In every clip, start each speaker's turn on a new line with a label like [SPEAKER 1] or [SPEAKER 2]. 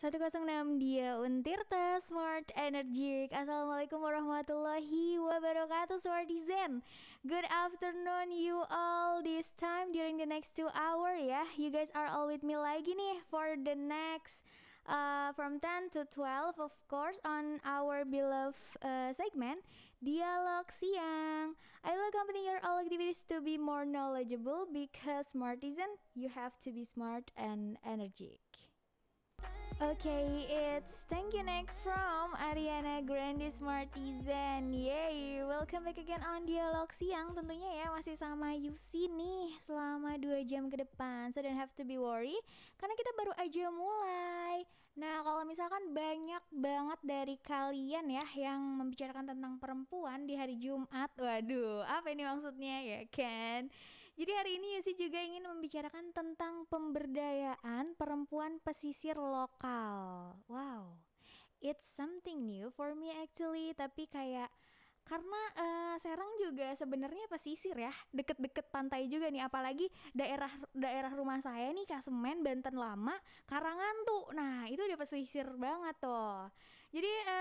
[SPEAKER 1] 106 dia Untirta Smart Energic Assalamualaikum warahmatullahi wabarakatuh Smartizen Good afternoon you all. This time during the next two hour ya You guys are all with me lagi nih For the next uh, From 10 to 12 of course On our beloved uh, segment Dialog Siang. I will accompany your all activities to be more knowledgeable Because Smartizen You have to be smart and energetic Okay, it's thank you next from Ariana Grande Smartizen. Yay, welcome back again on Dialog Siang tentunya ya masih sama Yusi nih selama 2 jam ke depan. So don't have to be worry karena kita baru aja mulai. Nah, kalau misalkan banyak banget dari kalian ya yang membicarakan tentang perempuan di hari Jumat. Waduh, apa ini maksudnya ya kan? Jadi hari ini Yusi juga ingin membicarakan tentang pemberdayaan perempuan pesisir lokal. Wow, it's something new for me actually. Tapi kayak karena uh, Serang juga sebenarnya pesisir ya deket-deket pantai juga nih apalagi daerah daerah rumah saya nih Kasemen Banten Lama Karangan tuh nah itu udah pesisir banget tuh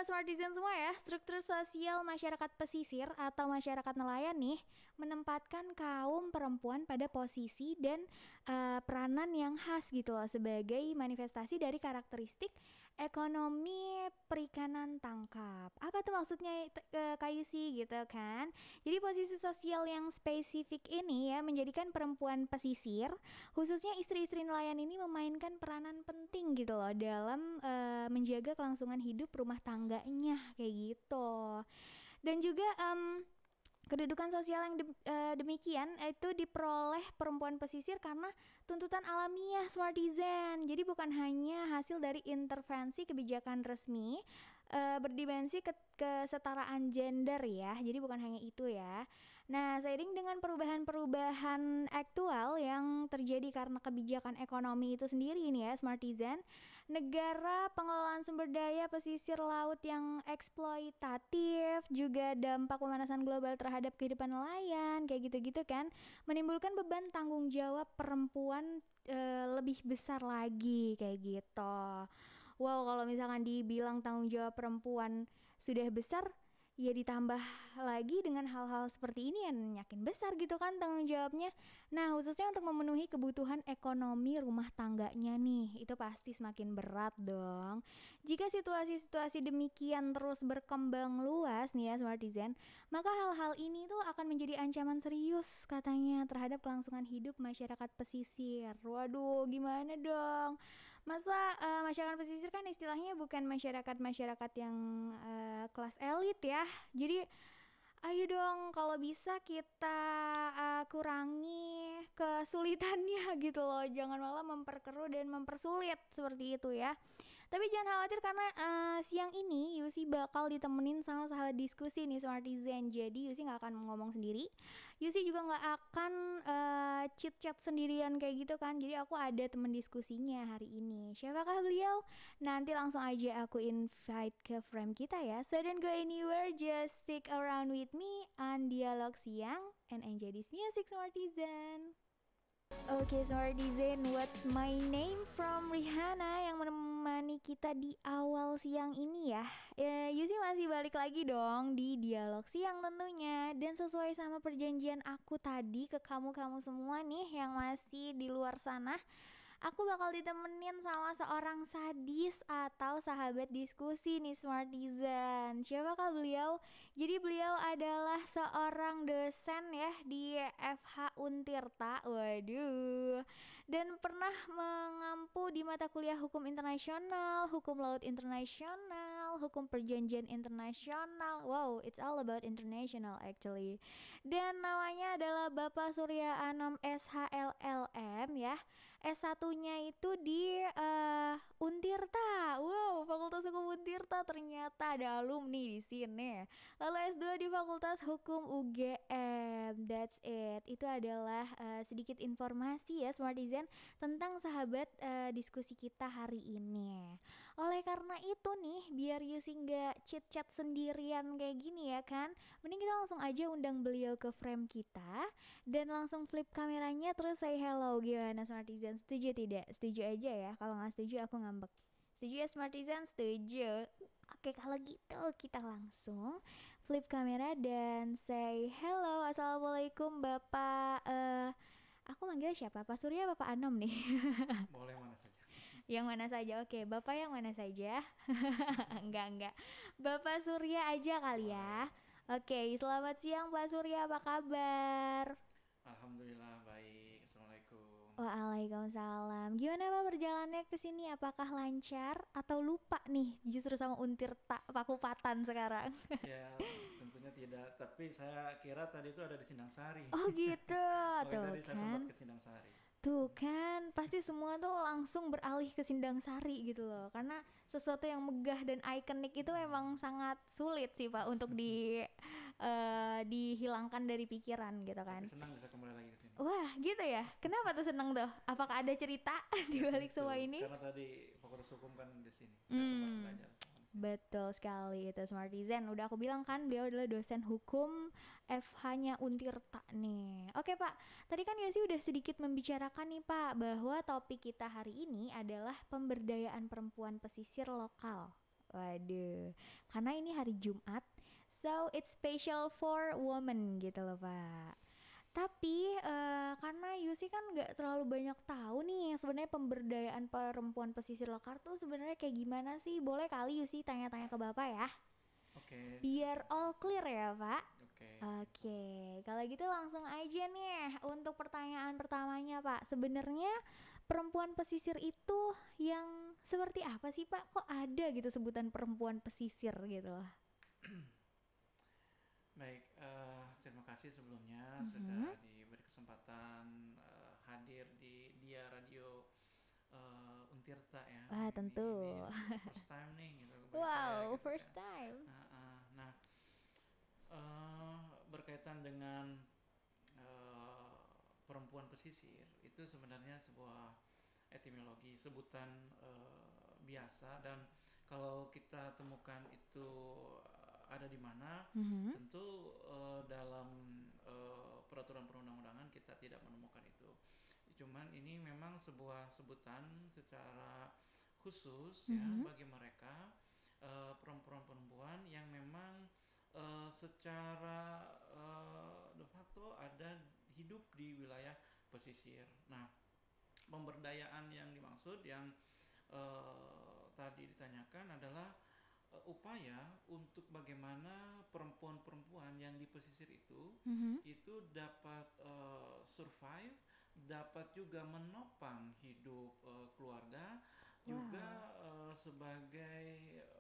[SPEAKER 1] smart design semua ya. Struktur sosial masyarakat pesisir atau masyarakat nelayan nih menempatkan kaum perempuan pada posisi dan uh, peranan yang khas gitu loh sebagai manifestasi dari karakteristik ekonomi perikanan tangkap apa tuh maksudnya uh, kayu sih gitu kan. Jadi posisi sosial yang spesifik ini ya menjadikan perempuan pesisir, khususnya istri-istri nelayan ini memainkan peranan penting gitu loh dalam uh, menjaga kelangsungan hidup rumah tangganya kayak gitu. Dan juga um, Kedudukan sosial yang de, uh, demikian itu diperoleh perempuan pesisir karena tuntutan alamiah Smartizen. Jadi bukan hanya hasil dari intervensi kebijakan resmi uh, berdimensi ke kesetaraan gender ya. Jadi bukan hanya itu ya. Nah, seiring dengan perubahan-perubahan aktual yang terjadi karena kebijakan ekonomi itu sendiri ini ya, Smartizen, negara pengelolaan sumber daya pesisir laut yang eksploitatif, juga dampak pemanasan global terhadap kehidupan nelayan, kayak gitu-gitu kan, menimbulkan beban tanggung jawab perempuan uh, lebih besar lagi kayak gitu. Wow kalau misalkan dibilang tanggung jawab perempuan sudah besar ya ditambah lagi dengan hal-hal seperti ini yang yakin besar gitu kan tanggung jawabnya. Nah, khususnya untuk memenuhi kebutuhan ekonomi rumah tangganya nih, itu pasti semakin berat dong. Jika situasi-situasi demikian terus berkembang luas nih ya Smartizen, maka hal-hal ini tuh akan menjadi ancaman serius katanya terhadap kelangsungan hidup masyarakat pesisir. Waduh, gimana dong? Masa uh, masyarakat pesisir kan istilahnya bukan masyarakat-masyarakat yang uh, kelas elit ya, jadi ayo dong kalau bisa kita uh, kurangi kesulitannya gitu loh. Jangan malah memperkeruh dan mempersulit seperti itu ya tapi jangan khawatir karena uh, siang ini Yusi bakal ditemenin sama sahabat diskusi nih Smartizen. Jadi Yusi nggak akan ngomong sendiri. Yusi juga nggak akan uh, chit-chat sendirian kayak gitu kan. Jadi aku ada temen diskusinya hari ini. Siapakah beliau? Nanti langsung aja aku invite ke frame kita ya. So don't go anywhere, just stick around with me on Dialog Siang and enjoy this music Smartizen. Oke, okay, Design, What's My Name from Rihanna yang menemani kita di awal siang ini ya. E, Yusi masih balik lagi dong di dialog siang tentunya dan sesuai sama perjanjian aku tadi ke kamu-kamu semua nih yang masih di luar sana aku bakal ditemenin sama seorang sadis atau sahabat diskusi nih Smartizen. Siapakah beliau? Jadi beliau adalah seorang dosen ya di FH Untirta. Waduh. Dan pernah mengampu di mata kuliah hukum internasional, hukum laut internasional, hukum perjanjian internasional. Wow, it's all about international actually. Dan namanya adalah Bapak Surya Anom SHLLM ya. S1 satunya itu di uh, Untirta. Wow, Fakultas Hukum Untirta ternyata ada alumni di sini. Lalu S2 di Fakultas Hukum UGM. That's it. Itu adalah uh, sedikit informasi ya Smartizen tentang sahabat uh, diskusi kita hari ini. Oleh karena itu nih, biar Yusi nggak chit-chat sendirian kayak gini ya kan, mending kita langsung aja undang beliau ke frame kita dan langsung flip kameranya terus say hello gimana Smartizen. Setuju tidak? Setuju aja ya. Kalau nggak setuju aku ngambek. Setuju ya Smartisan? Setuju. Oke, kalau gitu kita langsung flip kamera dan say hello. Assalamualaikum Bapak eh aku manggil siapa? Pak Surya Bapak Anom nih?
[SPEAKER 2] Boleh mana saja.
[SPEAKER 1] Yang mana saja? Oke, Bapak yang mana saja? enggak, enggak. Bapak Surya aja kali ya. Oke, selamat siang Pak Surya, apa kabar?
[SPEAKER 2] Alhamdulillah baik. Assalamualaikum.
[SPEAKER 1] Waalaikumsalam. Gimana Pak perjalanannya ke sini? Apakah lancar atau lupa nih justru sama untir tak pakupatan sekarang?
[SPEAKER 2] ya tentunya tidak. Tapi saya kira tadi itu ada di Sindang Sari.
[SPEAKER 1] Oh gitu, tuh
[SPEAKER 2] tadi saya
[SPEAKER 1] kan.
[SPEAKER 2] sempat ke Sindang Sari.
[SPEAKER 1] Tuh kan, pasti semua tuh langsung beralih ke Sindang Sari gitu loh. Karena sesuatu yang megah dan ikonik itu memang sangat sulit sih Pak untuk di eh, dihilangkan dari pikiran gitu kan.
[SPEAKER 2] Tapi senang bisa kembali lagi ke sini.
[SPEAKER 1] Wah, gitu ya. Kenapa tuh seneng tuh? Apakah ada cerita di
[SPEAKER 2] Ya,
[SPEAKER 1] balik
[SPEAKER 2] gitu.
[SPEAKER 1] semua ini?
[SPEAKER 2] Karena tadi fakultas hukum kan di sini. Saya
[SPEAKER 1] Hmm.
[SPEAKER 2] belajar.
[SPEAKER 1] Betul sekali itu Smartizen. Udah aku bilang kan beliau adalah dosen hukum FH-nya Untirta nih. Oke Pak, tadi kan Yosi udah sedikit membicarakan nih Pak bahwa topik kita hari ini adalah pemberdayaan perempuan pesisir lokal. Waduh, karena ini hari Jumat, so it's special for women gitu loh Pak. Tapi eh, karena Yusi kan nggak terlalu banyak tahu nih sebenarnya pemberdayaan perempuan pesisir lokal tuh sebenarnya kayak gimana sih? Boleh kali Yusi tanya-tanya ke Bapak ya,
[SPEAKER 2] Oke.
[SPEAKER 1] biar all clear ya Pak.
[SPEAKER 2] Oke.
[SPEAKER 1] Oke, kalau gitu langsung aja nih untuk pertanyaan pertamanya Pak. Sebenarnya perempuan pesisir itu yang seperti apa sih Pak? Kok ada gitu sebutan perempuan pesisir gitu loh?
[SPEAKER 2] Baik, terima kasih sebelumnya
[SPEAKER 1] Mhm.
[SPEAKER 2] sudah diberi kesempatan eh, hadir di Dia Radio eh, Untirta ya.
[SPEAKER 1] Wah, tentu.
[SPEAKER 2] ini first time nih gitu. saya
[SPEAKER 1] Wow,
[SPEAKER 2] gitu
[SPEAKER 1] first
[SPEAKER 2] kan.
[SPEAKER 1] time.
[SPEAKER 2] Nah, ah, nah, eh, berkaitan dengan eh, perempuan pesisir itu sebenarnya sebuah etimologi sebutan eh, biasa dan kalau kita temukan itu ada di mana
[SPEAKER 1] Mhm.
[SPEAKER 2] tentu eh, dalam eh, peraturan perundang-undangan kita tidak menemukan itu cuman ini memang sebuah sebutan secara khusus ya
[SPEAKER 1] Mhm.
[SPEAKER 2] bagi mereka eh, perempuan-perempuan yang memang eh, secara eh, de facto ada hidup di wilayah pesisir. Nah, pemberdayaan yang dimaksud yang eh, tadi ditanyakan adalah upaya untuk bagaimana perempuan-perempuan yang di pesisir itu
[SPEAKER 1] Mhm.
[SPEAKER 2] itu dapat eh, survive, dapat juga menopang hidup eh, keluarga, juga eh, sebagai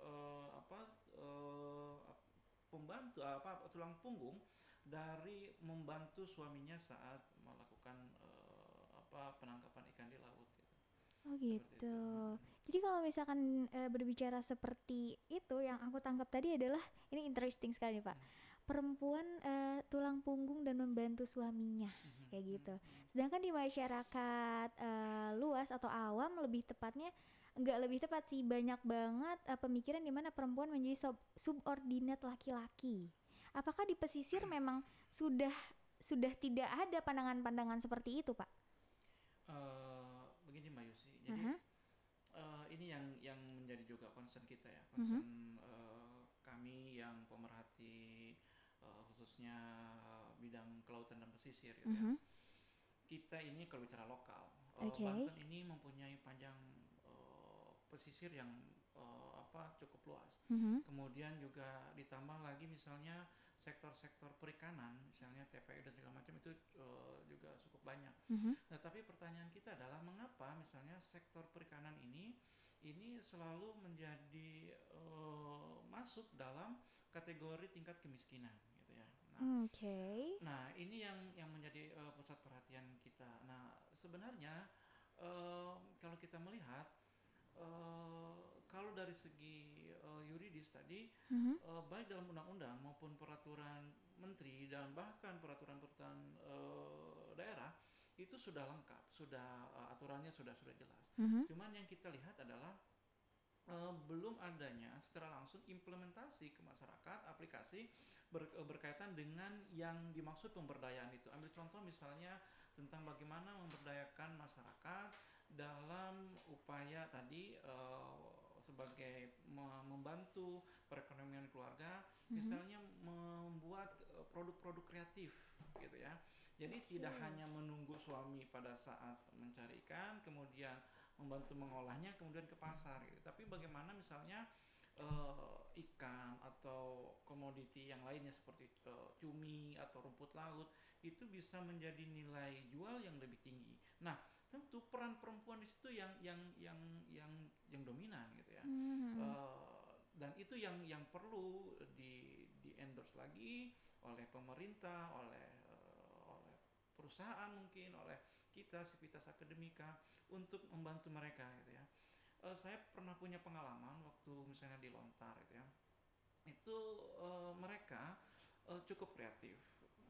[SPEAKER 2] eh, apa eh, ap- pembantu apa tulang punggung dari membantu suaminya saat melakukan eh, apa penangkapan ikan di laut. gitu.
[SPEAKER 1] Oh gitu. Jadi kalau misalkan eh, berbicara seperti itu yang aku tangkap tadi adalah ini interesting sekali nih, Pak. Perempuan eh, tulang punggung dan membantu suaminya
[SPEAKER 2] Mhm,
[SPEAKER 1] kayak gitu.
[SPEAKER 2] mhm.
[SPEAKER 1] Sedangkan di masyarakat eh, luas atau awam lebih tepatnya nggak lebih tepat sih banyak banget eh, pemikiran di mana perempuan menjadi sub- subordinat laki-laki. Apakah di pesisir memang sudah sudah tidak ada pandangan-pandangan seperti itu, Pak?
[SPEAKER 2] Eh, begini Mbak Yusi, jadi
[SPEAKER 1] Aha.
[SPEAKER 2] eh, ini yang yang menjadi juga concern kita ya, concern eh, kami yang pemerhati eh, khususnya bidang kelautan dan pesisir gitu ya.
[SPEAKER 1] Mhm.
[SPEAKER 2] Kita ini kalau bicara lokal, eh,
[SPEAKER 1] Oke.
[SPEAKER 2] Banten ini mempunyai panjang eh, pesisir yang eh, apa cukup luas.
[SPEAKER 1] Mhm.
[SPEAKER 2] Kemudian juga ditambah lagi misalnya sektor-sektor perikanan, misalnya TPU dan segala macam itu eh, juga cukup banyak.
[SPEAKER 1] Mhm.
[SPEAKER 2] Nah, tapi pertanyaan kita adalah mengapa misalnya sektor perikanan ini ini selalu menjadi eh, masuk dalam kategori tingkat kemiskinan gitu ya. Nah,
[SPEAKER 1] Oke.
[SPEAKER 2] nah ini yang yang menjadi eh, pusat perhatian kita. Nah, sebenarnya eh, kalau kita melihat eh, kalau dari segi eh, yuridis tadi
[SPEAKER 1] Mhm.
[SPEAKER 2] eh, baik dalam undang-undang maupun peraturan menteri dan bahkan peraturan-peraturan eh, daerah itu sudah lengkap, sudah eh, aturannya sudah sudah jelas.
[SPEAKER 1] Mhm.
[SPEAKER 2] Cuman yang kita lihat adalah eh, belum adanya secara langsung implementasi ke masyarakat aplikasi ber- eh, berkaitan dengan yang dimaksud pemberdayaan itu. Ambil contoh misalnya tentang bagaimana memberdayakan masyarakat dalam upaya tadi eh, me- membantu perekonomian keluarga,
[SPEAKER 1] Mhm.
[SPEAKER 2] misalnya membuat produk-produk kreatif gitu ya. Jadi tidak
[SPEAKER 1] Oke.
[SPEAKER 2] hanya menunggu suami pada saat mencari ikan, kemudian membantu mengolahnya, kemudian ke pasar gitu. Tapi bagaimana misalnya eh, ikan atau komoditi yang lainnya seperti eh, cumi atau rumput laut itu bisa menjadi nilai jual yang lebih tinggi. Nah, tentu peran perempuan di situ yang yang yang yang yang dominan gitu ya.
[SPEAKER 1] Mhm.
[SPEAKER 2] Eh, dan itu yang yang perlu di di endorse lagi oleh pemerintah, eh, oleh perusahaan mungkin, oleh kita Sivitas Akademika untuk membantu mereka gitu ya. Eh, saya pernah punya pengalaman waktu misalnya di Lontar gitu ya. Itu eh, mereka eh, cukup kreatif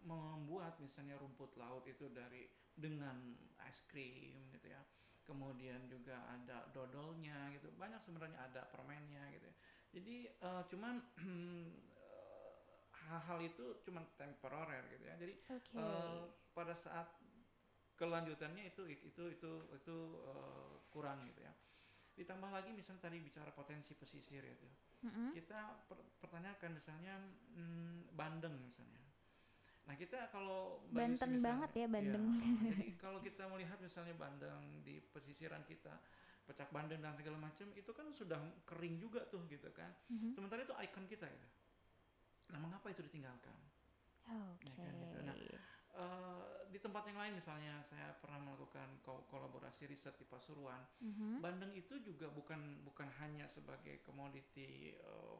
[SPEAKER 2] membuat misalnya rumput laut itu dari dengan es krim gitu ya kemudian juga ada dodolnya gitu banyak sebenarnya ada permennya gitu ya. jadi eh, cuman hal-hal itu cuman temporer gitu ya jadi
[SPEAKER 1] Oke.
[SPEAKER 2] eh, pada saat kelanjutannya itu itu itu itu eh, kurang gitu ya ditambah lagi misalnya tadi bicara potensi pesisir itu
[SPEAKER 1] Mhm.
[SPEAKER 2] kita per- pertanyakan misalnya mm, bandeng misalnya. Nah kita kalau
[SPEAKER 1] Banten
[SPEAKER 2] misalnya-
[SPEAKER 1] banget ya, bandeng.
[SPEAKER 2] Iya, jadi kalau kita melihat misalnya bandeng di pesisiran kita, pecak bandeng dan segala macam itu kan sudah kering juga tuh gitu kan.
[SPEAKER 1] Mhm.
[SPEAKER 2] Sementara itu ikon kita itu. Nah mengapa itu ditinggalkan?
[SPEAKER 1] Oke.
[SPEAKER 2] Ya kan, gitu. Nah, Eh, di tempat yang lain misalnya saya pernah melakukan ko- kolaborasi riset di Pasuruan.
[SPEAKER 1] Mhm.
[SPEAKER 2] Bandeng itu juga bukan bukan hanya sebagai komoditi eh,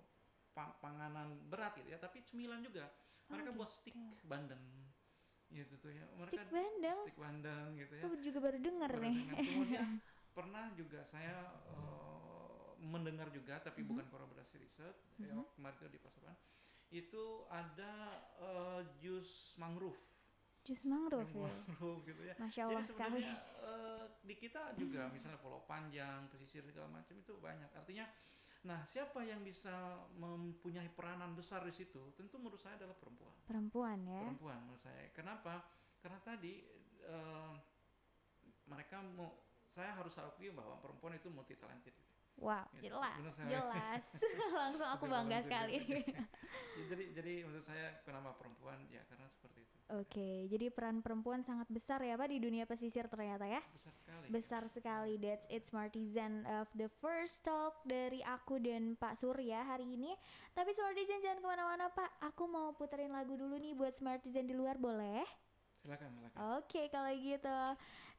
[SPEAKER 2] pa- panganan berat gitu ya, tapi cemilan juga.
[SPEAKER 1] Oh,
[SPEAKER 2] Mereka buat
[SPEAKER 1] gitu.
[SPEAKER 2] stik bandeng gitu tuh ya. Mereka
[SPEAKER 1] Stick bandeng.
[SPEAKER 2] stik bandeng gitu ya.
[SPEAKER 1] Aku juga baru denger
[SPEAKER 2] Baru
[SPEAKER 1] nih.
[SPEAKER 2] dengar. Kemudian pernah juga saya eh, mendengar juga tapi
[SPEAKER 1] Mhm.
[SPEAKER 2] bukan kolaborasi riset ya
[SPEAKER 1] Mhm.
[SPEAKER 2] kemarin itu di Pasuruan. Itu ada eh, jus mangrove.
[SPEAKER 1] Jus mangrove ya.
[SPEAKER 2] mangrove gitu ya.
[SPEAKER 1] Masya
[SPEAKER 2] Jadi
[SPEAKER 1] Allah sekali.
[SPEAKER 2] sebenarnya eh, di kita juga misalnya Pulau Panjang, pesisir segala macam itu banyak. Artinya, nah siapa yang bisa mempunyai peranan besar di situ? Tentu menurut saya adalah perempuan.
[SPEAKER 1] Perempuan ya.
[SPEAKER 2] Perempuan menurut saya. Kenapa? Karena tadi eh, mereka mau saya harus akui bahwa perempuan itu multi talented.
[SPEAKER 1] Wow,
[SPEAKER 2] Gitu.
[SPEAKER 1] jelas, jelas. Langsung aku bangga sekali.
[SPEAKER 2] gitu. jadi jadi menurut saya kenapa perempuan? Ya karena seperti itu.
[SPEAKER 1] Oke, jadi peran perempuan sangat besar ya Pak di dunia pesisir ternyata ya.
[SPEAKER 2] Besar sekali.
[SPEAKER 1] Besar sekali. That's it Smartizen of the first talk dari aku dan Pak Surya hari ini. Tapi Smartizen jangan ke mana-mana Pak. Aku mau puterin lagu dulu nih buat Smartizen di luar boleh?
[SPEAKER 2] Silakan, silakan.
[SPEAKER 1] Oke kalau gitu.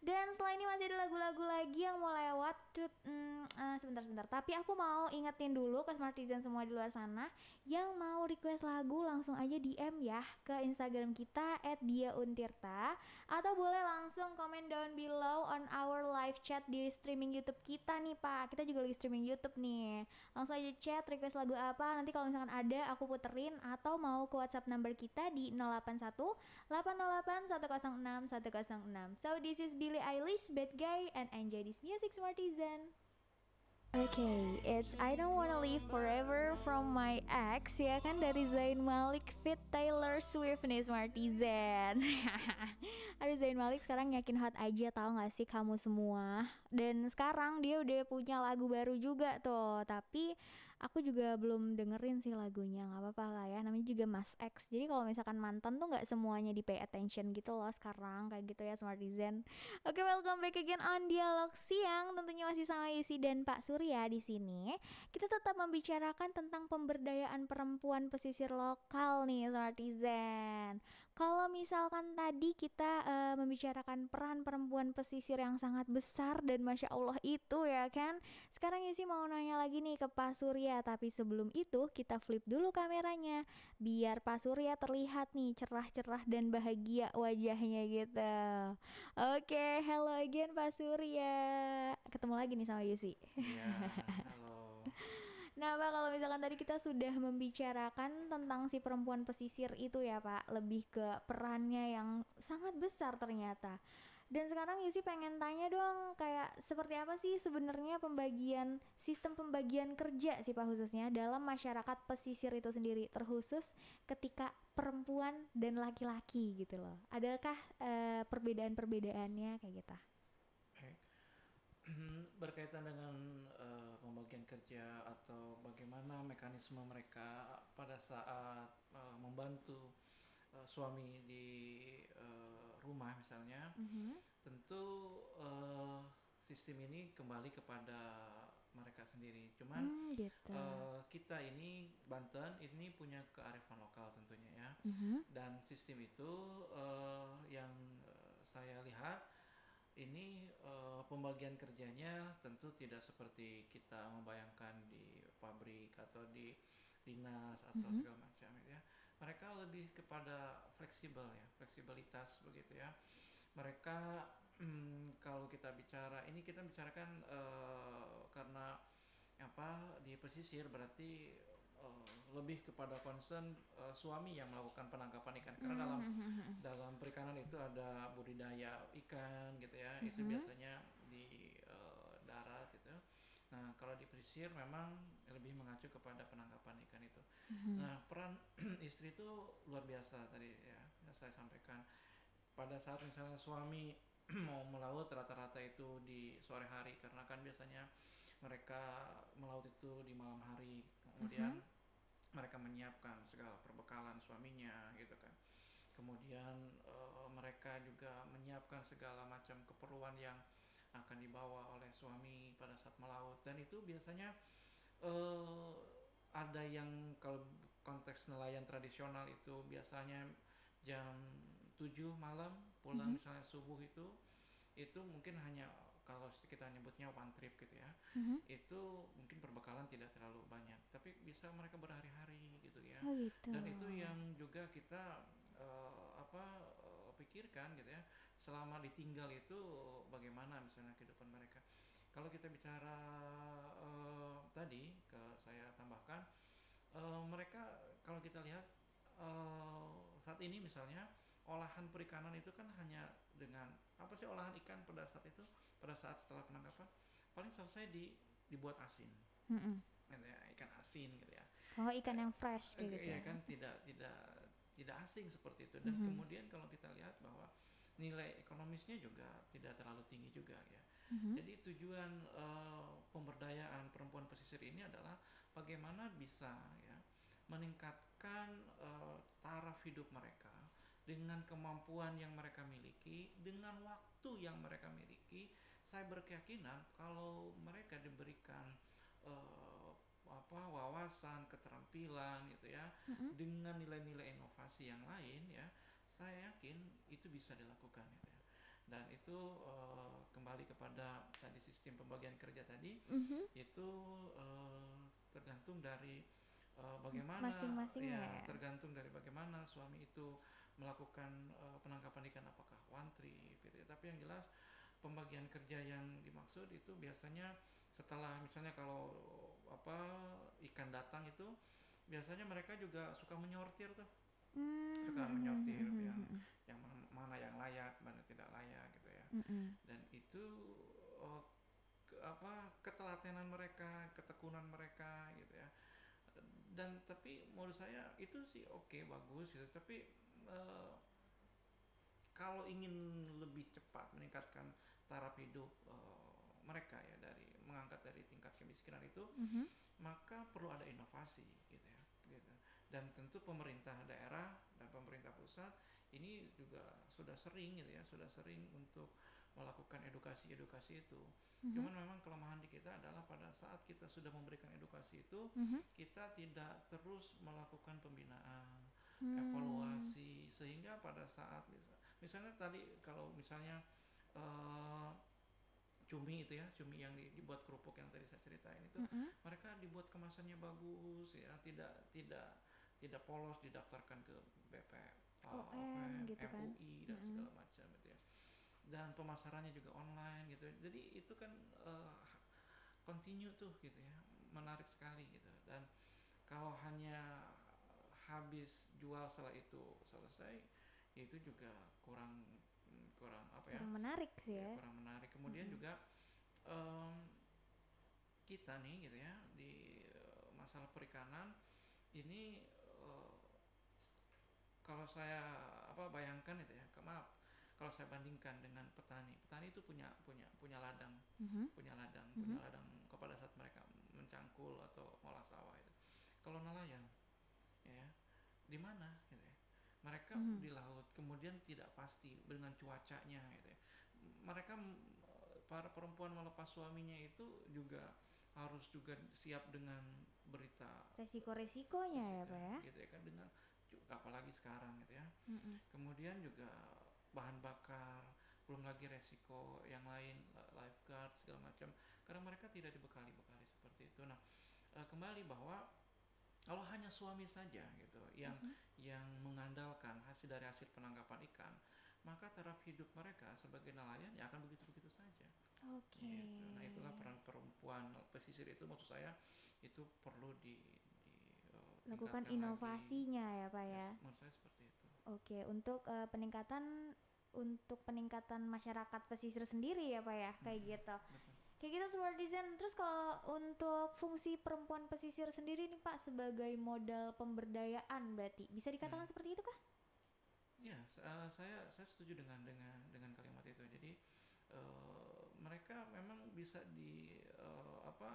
[SPEAKER 1] Dan setelah ini masih ada lagu-lagu lagi yang mau lewat. Tut, mm, ah, sebentar sebentar. Tapi aku mau ingetin dulu ke Smartizen semua di luar sana yang mau request lagu langsung aja DM ya ke Instagram kita @diauntirta atau boleh langsung komen down below on our live chat di streaming YouTube kita nih Pak. Kita juga lagi streaming YouTube nih. Langsung aja chat request lagu apa. Nanti kalau misalkan ada aku puterin atau mau ke WhatsApp number kita di 081 808 106 106. So this is Billie Eilish, Bad Guy, and enjoy this music, Smartizen. Okay, it's I Don't Wanna Live Forever from My Ex ya kan dari Zayn Malik fit Taylor Swift nih Smartizen Aduh Zayn Malik sekarang yakin hot aja tahu gak sih kamu semua Dan sekarang dia udah punya lagu baru juga tuh Tapi aku juga belum dengerin sih lagunya nggak apa-apa lah ya namanya juga Mas X jadi kalau misalkan mantan tuh nggak semuanya di pay attention gitu loh sekarang kayak gitu ya Smartizen Oke, welcome back again on Dialog Siang. Tentunya masih sama Yusi dan Pak Surya di sini. Kita tetap membicarakan tentang pemberdayaan perempuan pesisir lokal nih, Smartizen. Kalau misalkan tadi kita eh, membicarakan peran perempuan pesisir yang sangat besar dan masya Allah itu ya kan. Sekarang Yusi mau nanya lagi nih ke Pak Surya, tapi sebelum itu kita flip dulu kameranya biar Pak Surya terlihat nih cerah-cerah dan bahagia wajahnya gitu. Oke, hello again Pak Surya. Ketemu lagi nih sama Yusi.
[SPEAKER 2] Halo.
[SPEAKER 1] Nah, Pak, kalau misalkan tadi kita sudah membicarakan tentang si perempuan pesisir itu ya, Pak, lebih ke perannya yang sangat besar ternyata. Dan sekarang Yusi pengen tanya dong, kayak seperti apa sih sebenarnya pembagian sistem pembagian kerja sih Pak khususnya dalam masyarakat pesisir itu sendiri, terkhusus ketika perempuan dan laki-laki gitu loh. Adakah eh, perbedaan-perbedaannya kayak gitu?
[SPEAKER 2] Berkaitan dengan eh, pembagian kerja atau bagaimana mekanisme mereka pada saat uh, membantu uh, suami di uh, rumah misalnya,
[SPEAKER 1] Mhm.
[SPEAKER 2] tentu uh, sistem ini kembali kepada mereka sendiri. Cuman
[SPEAKER 1] Hmm, gitu.
[SPEAKER 2] uh, kita ini Banten ini punya kearifan lokal tentunya ya
[SPEAKER 1] Mhm.
[SPEAKER 2] dan sistem itu uh, yang saya lihat ini uh, pembagian kerjanya tentu tidak seperti kita membayangkan di pabrik atau di dinas atau
[SPEAKER 1] Mhm.
[SPEAKER 2] segala macam ya. Mereka lebih kepada fleksibel ya, fleksibilitas begitu ya. Mereka mm, kalau kita bicara ini kita bicarakan uh, karena apa di pesisir berarti uh, lebih kepada concern uh, suami yang melakukan penangkapan ikan. Karena dalam
[SPEAKER 1] Mhm.
[SPEAKER 2] dalam perikanan itu ada budidaya ikan gitu ya. Itu
[SPEAKER 1] Mhm.
[SPEAKER 2] biasanya di eh, darat gitu nah kalau di pesisir memang lebih mengacu kepada penangkapan ikan itu.
[SPEAKER 1] Mhm.
[SPEAKER 2] nah peran istri itu luar biasa tadi ya yang saya sampaikan. Pada saat misalnya suami mau melaut rata-rata itu di sore hari karena kan biasanya mereka melaut itu di malam hari. Kemudian mereka menyiapkan segala perbekalan suaminya gitu kan kemudian eh, mereka juga menyiapkan segala macam keperluan yang akan dibawa oleh suami pada saat melaut dan itu biasanya eh, ada yang kalau konteks nelayan tradisional itu biasanya jam 7 malam pulang
[SPEAKER 1] Mhm.
[SPEAKER 2] misalnya subuh itu itu mungkin hanya kalau kita nyebutnya one trip gitu ya
[SPEAKER 1] Mhm.
[SPEAKER 2] itu mungkin perbekalan tidak terlalu banyak tapi bisa mereka berhari-hari gitu ya
[SPEAKER 1] Oh gitu.
[SPEAKER 2] dan itu yang juga kita eh, apa eh, pikirkan gitu ya selama ditinggal itu bagaimana misalnya kehidupan mereka kalau kita bicara eh, tadi ke saya tambahkan eh, mereka kalau kita lihat eh, saat ini misalnya olahan perikanan itu kan hanya dengan apa sih olahan ikan pada saat itu pada saat setelah penangkapan paling selesai di dibuat asin gitu ya ikan asin gitu ya
[SPEAKER 1] Oh ikan yang fresh
[SPEAKER 2] Eh,
[SPEAKER 1] gitu
[SPEAKER 2] iya
[SPEAKER 1] ya.
[SPEAKER 2] kan tidak tidak tidak asing seperti itu dan
[SPEAKER 1] Mhm.
[SPEAKER 2] kemudian kalau kita lihat bahwa nilai ekonomisnya juga tidak terlalu tinggi juga ya
[SPEAKER 1] Mhm.
[SPEAKER 2] jadi tujuan eh, pemberdayaan perempuan pesisir ini adalah bagaimana bisa ya meningkatkan eh, taraf hidup mereka dengan kemampuan yang mereka miliki dengan waktu yang mereka miliki saya berkeyakinan kalau mereka diberikan eh, apa wawasan keterampilan gitu ya
[SPEAKER 1] Mhm.
[SPEAKER 2] dengan nilai-nilai inovasi yang lain ya saya yakin itu bisa dilakukan gitu ya dan itu eh, kembali kepada tadi sistem pembagian kerja tadi
[SPEAKER 1] Mhm.
[SPEAKER 2] itu eh, tergantung dari eh, bagaimana
[SPEAKER 1] Masing-masing
[SPEAKER 2] ya,
[SPEAKER 1] ya.
[SPEAKER 2] tergantung dari bagaimana suami itu melakukan eh, penangkapan ikan apakah one trip gitu ya. tapi yang jelas pembagian kerja yang dimaksud itu biasanya setelah misalnya kalau apa ikan datang itu biasanya mereka juga suka menyortir tuh
[SPEAKER 1] Hmm,
[SPEAKER 2] suka menyortir
[SPEAKER 1] mhm,
[SPEAKER 2] yang
[SPEAKER 1] mhm.
[SPEAKER 2] yang mana, yang layak mana tidak layak gitu ya
[SPEAKER 1] Mhm.
[SPEAKER 2] dan itu eh, ke- apa ketelatenan mereka ketekunan mereka gitu ya dan tapi menurut saya itu sih oke bagus gitu tapi eh, kalau ingin lebih cepat meningkatkan taraf hidup eh, mereka ya dari mengangkat dari tingkat kemiskinan itu
[SPEAKER 1] Mhm.
[SPEAKER 2] maka perlu ada inovasi gitu ya gitu dan tentu pemerintah daerah dan pemerintah pusat ini juga sudah sering gitu ya sudah sering untuk melakukan edukasi-edukasi itu
[SPEAKER 1] Mhm.
[SPEAKER 2] cuman memang kelemahan di kita adalah pada saat kita sudah memberikan edukasi itu
[SPEAKER 1] Mhm.
[SPEAKER 2] kita tidak terus melakukan pembinaan
[SPEAKER 1] Hmm.
[SPEAKER 2] evaluasi sehingga pada saat mis- misalnya tadi kalau misalnya eh, cumi itu ya cumi yang di- dibuat kerupuk yang tadi saya ceritain itu
[SPEAKER 1] Mhm.
[SPEAKER 2] mereka dibuat kemasannya bagus ya tidak tidak tidak polos didaftarkan ke BP
[SPEAKER 1] OM gitu kan.
[SPEAKER 2] MUI dan
[SPEAKER 1] Mm-mm.
[SPEAKER 2] segala macam gitu ya dan pemasarannya juga online gitu jadi itu kan eh, continue tuh gitu ya menarik sekali gitu dan kalau hanya habis jual setelah itu selesai itu juga kurang kurang apa ya
[SPEAKER 1] Kurang menarik sih
[SPEAKER 2] ya,
[SPEAKER 1] ya.
[SPEAKER 2] kurang menarik kemudian
[SPEAKER 1] Mhm.
[SPEAKER 2] juga em, kita nih gitu ya di eh, masalah perikanan ini eh, kalau saya apa bayangkan itu ya maaf kalau saya bandingkan dengan petani petani itu punya punya punya ladang
[SPEAKER 1] Mhm.
[SPEAKER 2] punya ladang
[SPEAKER 1] Mhm.
[SPEAKER 2] punya ladang kepada saat mereka mencangkul atau ngolah sawah itu. Kalau nelayan, ya di mana gitu ya? Mereka
[SPEAKER 1] Mhm.
[SPEAKER 2] di laut, kemudian tidak pasti dengan cuacanya gitu ya. Mereka para perempuan melepas suaminya itu juga harus juga siap dengan berita
[SPEAKER 1] Resiko-resikonya ya,
[SPEAKER 2] fisika,
[SPEAKER 1] Pak ya.
[SPEAKER 2] gitu ya kan dengan apalagi sekarang gitu ya
[SPEAKER 1] Mm-mm.
[SPEAKER 2] kemudian juga bahan bakar belum lagi resiko yang lain li- lifeguard segala macam karena mereka tidak dibekali bekali seperti itu nah eh, kembali bahwa kalau hanya suami saja gitu yang
[SPEAKER 1] Mhm.
[SPEAKER 2] yang mengandalkan hasil dari hasil penangkapan ikan maka taraf hidup mereka sebagai nelayan ya akan begitu begitu saja
[SPEAKER 1] Oke.
[SPEAKER 2] gitu. Nah itulah peran perempuan pesisir itu maksud saya itu perlu di, di eh,
[SPEAKER 1] Lakukan inovasinya ya, Pak
[SPEAKER 2] lagi.
[SPEAKER 1] ya.
[SPEAKER 2] Ya, menurut saya seperti.
[SPEAKER 1] Oke, untuk eh, peningkatan untuk peningkatan masyarakat pesisir sendiri ya, Pak ya, kayak gitu.
[SPEAKER 2] Betul.
[SPEAKER 1] Kayak gitu smart design. Terus kalau untuk fungsi perempuan pesisir sendiri nih Pak sebagai modal pemberdayaan berarti bisa dikatakan
[SPEAKER 2] Hmm.
[SPEAKER 1] seperti itu kah?
[SPEAKER 2] Ya, s- eh, saya saya setuju dengan dengan dengan kalimat itu. Jadi eh, mereka memang bisa di eh, apa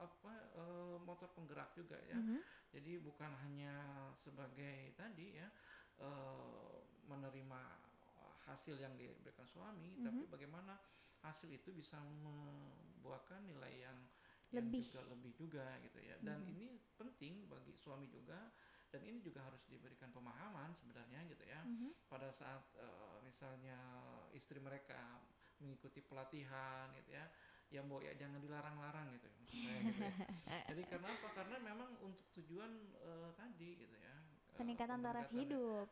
[SPEAKER 2] apa eh, motor penggerak juga ya.
[SPEAKER 1] Mhm.
[SPEAKER 2] Jadi bukan hanya sebagai tadi ya eh, menerima hasil yang diberikan suami,
[SPEAKER 1] Mhm.
[SPEAKER 2] tapi bagaimana hasil itu bisa membuahkan nilai yang yang
[SPEAKER 1] Lebih.
[SPEAKER 2] juga lebih juga gitu ya. Dan
[SPEAKER 1] Mhm.
[SPEAKER 2] ini penting bagi suami juga dan ini juga harus diberikan pemahaman sebenarnya gitu ya.
[SPEAKER 1] Mhm.
[SPEAKER 2] Pada saat eh, misalnya istri mereka mengikuti pelatihan gitu ya, ya mau ya jangan dilarang-larang gitu ya, gitu ya. Jadi karena apa? Karena memang untuk tujuan eh, tadi gitu ya. Eh,
[SPEAKER 1] Peningkatan taraf
[SPEAKER 2] peningkatan-
[SPEAKER 1] hidup.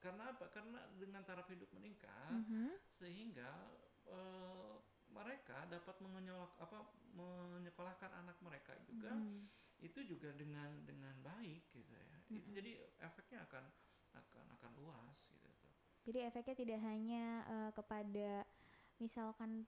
[SPEAKER 2] Karena apa? Karena dengan taraf hidup meningkat
[SPEAKER 1] Mhm.
[SPEAKER 2] sehingga eh, mereka dapat menyekolak apa menyekolahkan anak mereka juga
[SPEAKER 1] Mhm.
[SPEAKER 2] itu juga dengan dengan baik gitu ya. Itu
[SPEAKER 1] Mm-mm.
[SPEAKER 2] jadi efeknya akan akan akan luas gitu tuh.
[SPEAKER 1] Jadi efeknya tidak hanya eh, kepada misalkan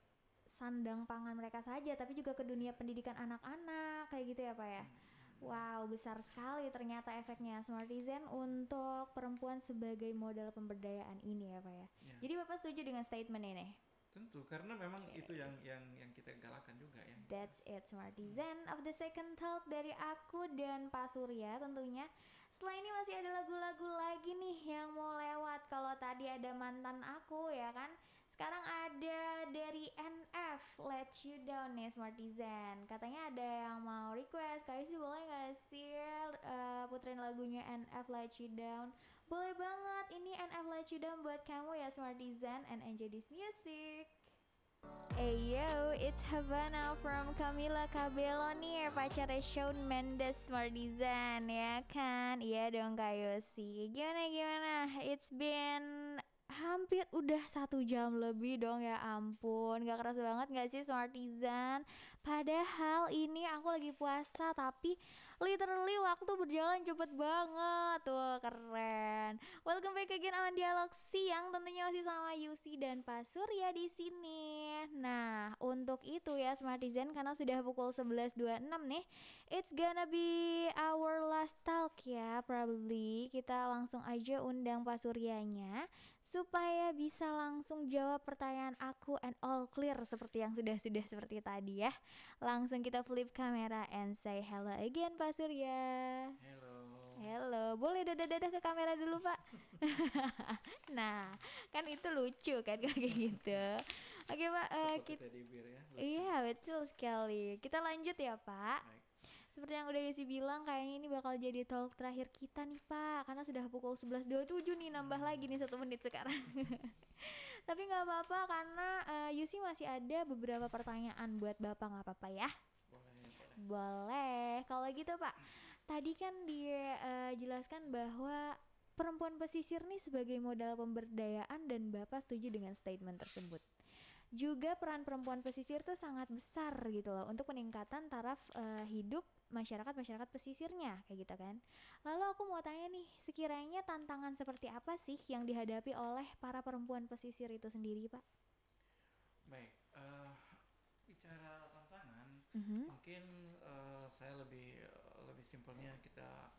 [SPEAKER 1] sandang pangan mereka saja tapi juga ke dunia pendidikan anak-anak kayak gitu ya Pak ya.
[SPEAKER 2] Hmm.
[SPEAKER 1] Wow, besar sekali ternyata efeknya Smartizen untuk perempuan sebagai modal pemberdayaan ini ya Pak ya.
[SPEAKER 2] Ya,
[SPEAKER 1] Jadi Bapak setuju dengan statement ini?
[SPEAKER 2] tentu karena memang
[SPEAKER 1] Oke.
[SPEAKER 2] itu yang yang yang kita galakan juga ya.
[SPEAKER 1] That's it Smartizen of the second talk dari aku dan Pak Surya tentunya. Setelah ini masih ada lagu-lagu lagi nih yang mau lewat. Kalau tadi ada mantan aku ya kan. Sekarang ada dari NF Let You Down nih Smartizen. Katanya ada yang mau request. Kayak sih boleh gak sih eh, puterin lagunya NF Let You Down? Boleh banget. Ini NF Let You Down buat kamu ya Smartizen and enjoy this music. Hey it's Havana from Camila Cabello nih pacarnya Shawn Mendes Mardizan ya kan? Iya dong Kak Yosi. Gimana gimana? It's been hampir udah satu jam lebih dong ya ampun. Gak keras banget gak sih Smartisan? Padahal ini aku lagi puasa tapi literally waktu berjalan cepet banget. Tuh keren. Welcome back again on Dialog Siang tentunya masih sama Yusi dan Pak Surya di sini. Nah, untuk itu ya Smartizen karena sudah pukul 11.26 nih, it's gonna be our last talk ya probably. Kita langsung aja undang Pak Suryanya supaya bisa langsung jawab pertanyaan aku and all clear seperti yang sudah-sudah seperti tadi ya. Langsung kita flip kamera and say hello again Pak Surya.
[SPEAKER 2] Hello.
[SPEAKER 1] Halo, boleh dadah-dadah ke kamera dulu pak Nah, kan itu lucu kan kayak gitu Oke pak, eh,
[SPEAKER 2] Seperti
[SPEAKER 1] kita,
[SPEAKER 2] ya. lucu.
[SPEAKER 1] iya betul sekali Kita lanjut ya pak. Seperti yang udah Yusi bilang, kayaknya ini bakal jadi talk terakhir kita nih pak Karena sudah pukul 11.27 nih, nambah lagi nih satu menit sekarang Tapi nggak apa-apa karena eh, Yusi masih ada beberapa pertanyaan buat bapak nggak apa-apa ya
[SPEAKER 2] Boleh, boleh.
[SPEAKER 1] boleh. Kalau gitu Pak, tadi kan dijelaskan bahwa perempuan pesisir nih sebagai modal pemberdayaan dan Bapak setuju dengan statement tersebut. Juga peran perempuan pesisir tuh sangat besar gitu loh untuk peningkatan taraf eh, hidup masyarakat-masyarakat pesisirnya kayak gitu kan. Lalu aku mau tanya nih, sekiranya tantangan seperti apa sih yang dihadapi oleh para perempuan pesisir itu sendiri, Pak?
[SPEAKER 2] Baik. eh, bicara tantangan,
[SPEAKER 1] Mhm.
[SPEAKER 2] mungkin eh, saya lebih lebih simpelnya kita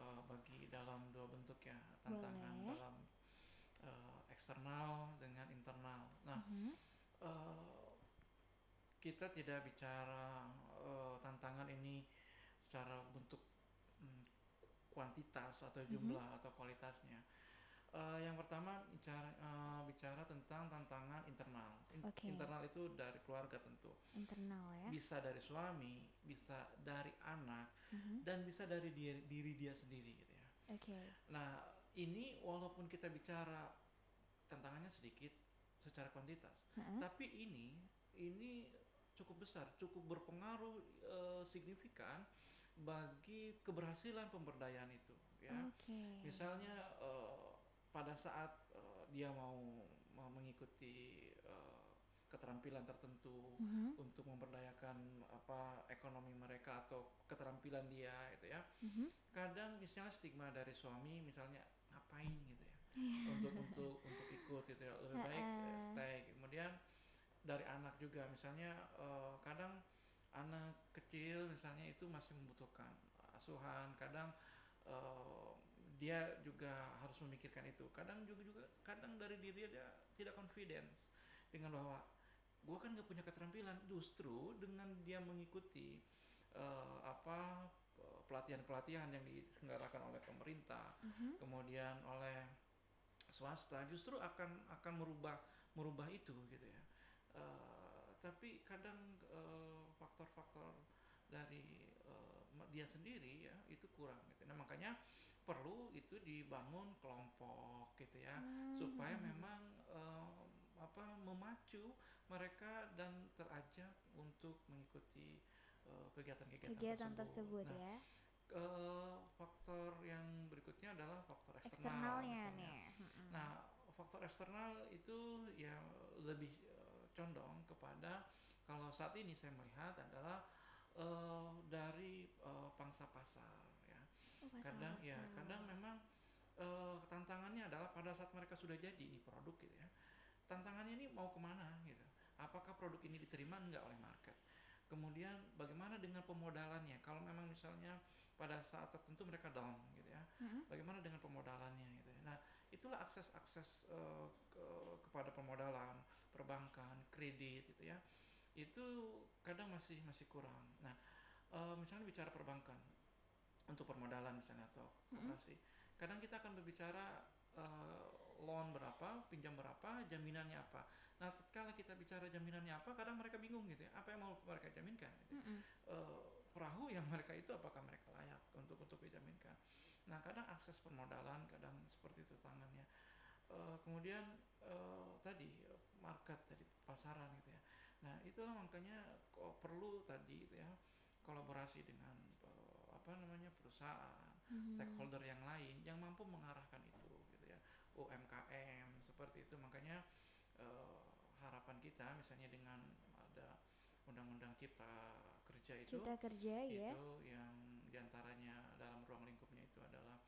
[SPEAKER 2] eh, bagi dalam dua bentuk ya tantangan
[SPEAKER 1] Boleh.
[SPEAKER 2] dalam eh, eksternal dengan internal. Nah,
[SPEAKER 1] Mhm.
[SPEAKER 2] Eh, kita tidak bicara uh, tantangan ini secara bentuk um, kuantitas atau
[SPEAKER 1] Mhm.
[SPEAKER 2] jumlah atau kualitasnya. Uh, yang pertama bicara uh, bicara tentang tantangan internal. In-
[SPEAKER 1] Oke.
[SPEAKER 2] Internal itu dari keluarga tentu.
[SPEAKER 1] internal ya.
[SPEAKER 2] Bisa dari suami, bisa dari anak,
[SPEAKER 1] Mhm.
[SPEAKER 2] dan bisa dari diri, diri dia sendiri gitu ya.
[SPEAKER 1] Oke.
[SPEAKER 2] Nah, ini walaupun kita bicara tantangannya sedikit secara kuantitas,
[SPEAKER 1] Heeh.
[SPEAKER 2] tapi ini ini cukup besar, cukup berpengaruh eh, signifikan bagi keberhasilan pemberdayaan itu ya.
[SPEAKER 1] Oke.
[SPEAKER 2] Misalnya eh, pada saat eh, dia mau, mau mengikuti eh, keterampilan tertentu
[SPEAKER 1] Mhm.
[SPEAKER 2] untuk memberdayakan apa ekonomi mereka atau keterampilan dia itu ya
[SPEAKER 1] Mhm.
[SPEAKER 2] kadang misalnya stigma dari suami misalnya ngapain gitu ya untuk untuk untuk ikut gitu ya. Lebih baik eh, stay. Kemudian dari anak juga misalnya eh, kadang anak kecil misalnya itu masih membutuhkan asuhan. Kadang eh, dia juga harus memikirkan itu. Kadang juga juga kadang dari diri dia tidak confidence dengan bahwa gue kan gak punya keterampilan. Justru dengan dia mengikuti eh, apa pelatihan-pelatihan yang diselenggarakan oleh pemerintah
[SPEAKER 1] Mhm.
[SPEAKER 2] kemudian oleh swasta justru akan akan merubah merubah itu gitu ya Eh, tapi kadang eh, faktor-faktor dari eh, ma- dia sendiri ya itu kurang gitu nah makanya perlu itu dibangun kelompok gitu ya supaya
[SPEAKER 1] Mhm.
[SPEAKER 2] memang eh, apa memacu mereka dan terajak untuk mengikuti kegiatan-kegiatan
[SPEAKER 1] kegiatan tersebut
[SPEAKER 2] Nah,
[SPEAKER 1] ya.
[SPEAKER 2] Eh, faktor yang berikutnya adalah faktor eksternal
[SPEAKER 1] Eksternalnya
[SPEAKER 2] misalnya.
[SPEAKER 1] nih.
[SPEAKER 2] Nah, faktor eksternal itu ya lebih eh, condong kepada kalau saat ini saya melihat adalah eh, dari eh, pangsa pasar ya.
[SPEAKER 1] Oh,
[SPEAKER 2] Kadang ya, kadang memang eh, tantangannya adalah pada saat mereka sudah jadi ini produk gitu ya. Tantangannya ini mau ke mana gitu. Apakah produk ini diterima enggak oleh market? Kemudian bagaimana dengan pemodalannya? Kalau memang misalnya pada saat tertentu mereka down gitu ya,
[SPEAKER 1] Mhm.
[SPEAKER 2] bagaimana dengan pemodalannya gitu ya. Nah, itulah akses-akses eh, ke- kepada pemodalan, perbankan, kredit gitu ya. Itu kadang masih masih kurang. Nah, eh, misalnya bicara perbankan untuk permodalan misalnya atau
[SPEAKER 1] Mhm.
[SPEAKER 2] koperasi. Kadang kita akan berbicara eh, loan berapa, pinjam berapa, jaminannya apa. Nah, kalau kita bicara jaminannya apa, kadang mereka bingung gitu ya. Apa yang mau mereka jaminkan? Gitu
[SPEAKER 1] Mhm.
[SPEAKER 2] eh, perahu yang mereka itu apakah mereka layak untuk untuk dijaminkan. Nah kadang akses permodalan kadang seperti itu tangannya. Eh, kemudian eh, tadi market tadi pasaran gitu ya. Nah itulah makanya kok perlu tadi gitu ya kolaborasi dengan apa namanya perusahaan
[SPEAKER 1] Mhm.
[SPEAKER 2] stakeholder yang lain yang mampu mengarahkan itu UMKM seperti itu makanya eh, harapan kita misalnya dengan ada undang-undang cipta kerja itu
[SPEAKER 1] Cipta kerja ya.
[SPEAKER 2] itu yang di antaranya dalam ruang lingkupnya itu adalah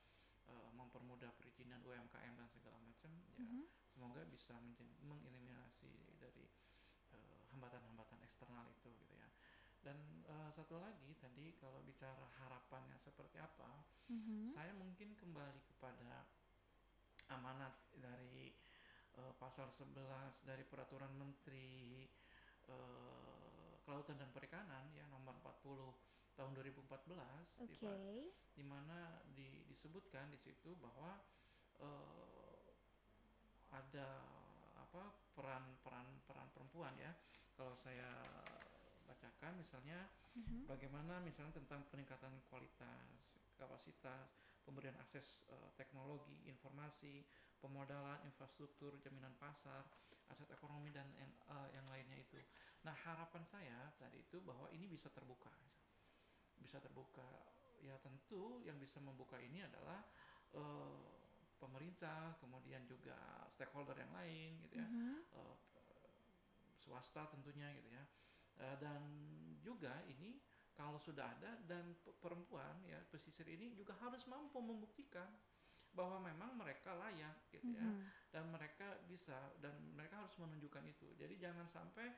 [SPEAKER 2] eh, mempermudah perizinan UMKM dan segala macam ya
[SPEAKER 1] Mhm.
[SPEAKER 2] semoga bisa mengeliminasi dari eh, hambatan-hambatan eksternal itu gitu ya dan eh, satu lagi tadi kalau bicara harapannya seperti apa
[SPEAKER 1] Mhm.
[SPEAKER 2] saya mungkin kembali kepada amanat dari eh, pasal 11 dari peraturan menteri eh, kelautan dan perikanan ya nomor 40 tahun 2014 di
[SPEAKER 1] Oke.
[SPEAKER 2] pa- di mana di- disebutkan di situ bahwa eh, ada apa peran peran peran perempuan ya kalau saya bacakan misalnya
[SPEAKER 1] Mhm.
[SPEAKER 2] bagaimana misalnya tentang peningkatan kualitas, kapasitas, pemberian akses eh, teknologi, informasi, pemodalan, infrastruktur, jaminan pasar, aset ekonomi dan yang, eh, yang lainnya itu. Nah harapan saya tadi itu bahwa ini bisa terbuka, bisa terbuka. Ya tentu yang bisa membuka ini adalah eh, pemerintah, kemudian juga stakeholder yang lain, gitu ya
[SPEAKER 1] Mhm.
[SPEAKER 2] eh, swasta tentunya gitu ya Eh, dan juga ini kalau sudah ada dan pe- perempuan ya pesisir ini juga harus mampu membuktikan bahwa memang mereka layak gitu ya
[SPEAKER 1] Mhm.
[SPEAKER 2] dan mereka bisa dan mereka harus menunjukkan itu jadi jangan sampai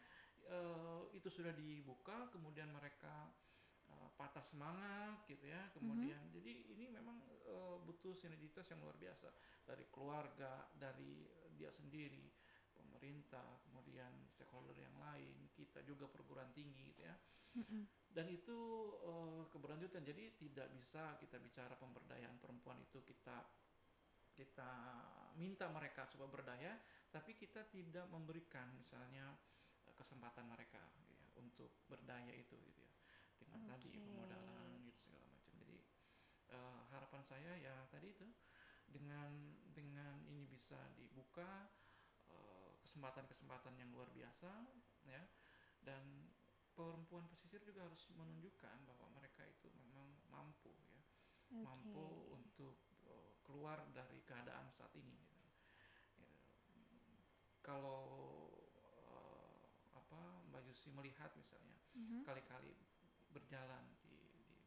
[SPEAKER 2] eh, itu sudah dibuka kemudian mereka eh, patah semangat gitu ya kemudian jadi ini memang eh, butuh sinergitas yang luar biasa dari keluarga dari dia sendiri pemerintah, kemudian stakeholder yang lain, kita juga perguruan tinggi gitu ya.
[SPEAKER 1] Mm-mm.
[SPEAKER 2] Dan itu eh, keberlanjutan. Jadi tidak bisa kita bicara pemberdayaan perempuan itu kita kita minta mereka supaya berdaya, tapi kita tidak memberikan misalnya eh, kesempatan mereka ya, untuk berdaya itu gitu ya. Dengan tadi
[SPEAKER 1] Oke.
[SPEAKER 2] pemodalan gitu segala macam. Jadi eh, harapan saya ya tadi itu dengan dengan ini bisa dibuka kesempatan-kesempatan yang luar biasa ya dan perempuan pesisir juga harus menunjukkan bahwa mereka itu memang mampu ya
[SPEAKER 1] Oke.
[SPEAKER 2] mampu untuk eh, keluar dari keadaan saat ini gitu. Ya, kalau eh, apa Mbak Yusi melihat misalnya
[SPEAKER 1] Mhm.
[SPEAKER 2] kali-kali berjalan di, di